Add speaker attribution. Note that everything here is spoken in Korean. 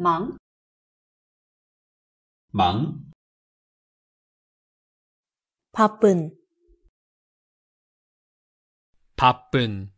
Speaker 1: 망,
Speaker 2: 망,
Speaker 3: 바쁜,
Speaker 4: 바쁜.